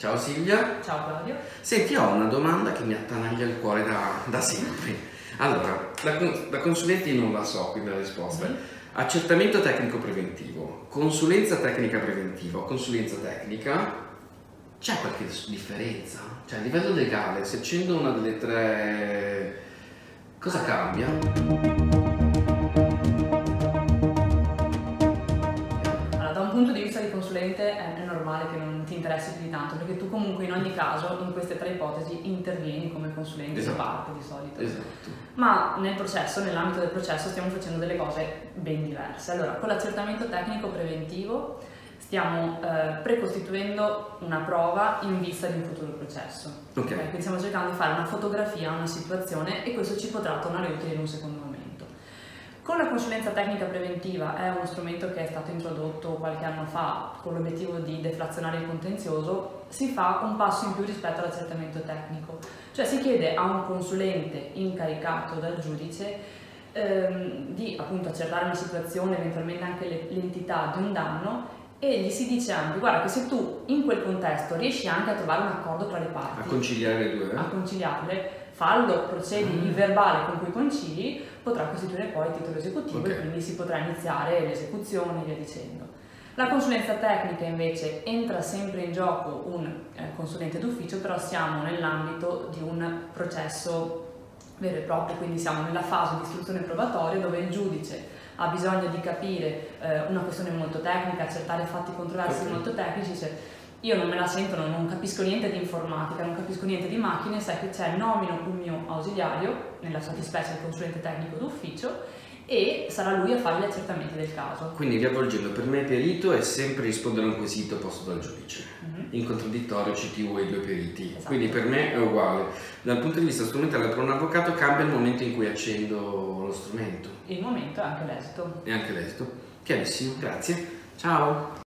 Ciao Silvia. Ciao Claudio. Senti, ho una domanda che mi attanaglia il cuore da, da sempre. Allora, da, da, consulenti non la so, quindi la risposta. Mm-hmm. Accertamento tecnico preventivo, consulenza tecnica preventiva, consulenza tecnica, c'è qualche differenza? Cioè a livello legale, se accendo una delle tre, cosa cambia? consulente è, normale che non interessi più di tanto, perché tu comunque in ogni caso in queste tre ipotesi intervieni come consulente esatto. parte di solito. Esatto. Ma nel processo, nell'ambito del processo, stiamo facendo delle cose ben diverse. Allora, con l'accertamento tecnico preventivo stiamo eh, precostituendo una prova in vista di un futuro processo. Okay. Okay? Quindi stiamo cercando di fare una fotografia, una situazione e questo ci potrà tornare utile in un secondo momento. Con la consulenza tecnica preventiva è uno strumento che è stato introdotto qualche anno fa con l'obiettivo di deflazionare il contenzioso, si fa un passo in più rispetto all'accertamento tecnico, cioè si chiede a un consulente incaricato dal giudice ehm, di appunto accertare una situazione, eventualmente anche l'entità di un danno e gli si dice anche guarda che se tu in quel contesto riesci anche a trovare un accordo tra le parti a conciliare le due a conciliarle fallo procedi mm. il verbale con cui concili potrà costituire poi il titolo esecutivo okay. e quindi si potrà iniziare l'esecuzione e via dicendo la consulenza tecnica invece entra sempre in gioco un eh, consulente d'ufficio però siamo nell'ambito di un processo vero e proprio quindi siamo nella fase di istruzione probatoria dove il giudice ha bisogno di capire eh, una questione molto tecnica, accertare fatti controversi okay. molto tecnici, cioè, io non me la sento, non, non, capisco niente di informatica, non capisco niente di macchine, sai che c'è, nomino un mio ausiliario, nella fattispecie il consulente tecnico d'ufficio, e sarà lui a fare gli accertamenti del caso. Quindi riavvolgendo, per me perito è sempre rispondere a un quesito posto dal giudice. Mm-hmm. In contraddittorio CTU e i due periti. Esatto. Quindi per me è uguale. Dal punto di vista strumentale per un avvocato cambia il momento in cui accendo lo strumento. Il momento e anche l'esito. E anche l'esito. Chiarissimo, grazie. Ciao.